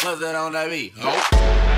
What's that on that beat?